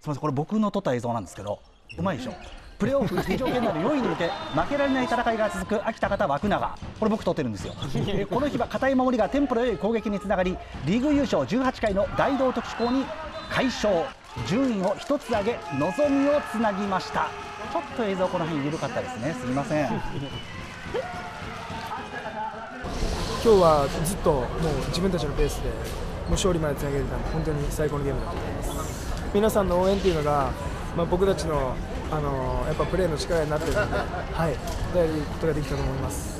すみませんこれ僕の撮った映像なんですけどうまいでしょ。プレーオフ出場圏内の4位に向け負けられない戦いが続く秋田方枠永これ僕撮ってるんですよ。えこの日は堅い守りがテンポの良い攻撃につながりリーグ優勝18回の大道特殊校に快勝。順位を一つ上げ望みをつなぎました。ちょっと映像この辺緩かったですね。すみません。今日はずっともう自分たちのペースでもう勝利までつなげれたので本当に最高のゲームだと思います皆さんの応援っていうのが、まあ、僕たちのあのやっぱプレーの力になってるので、はい、伝えることができたと思います。